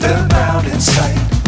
the mountain in sight.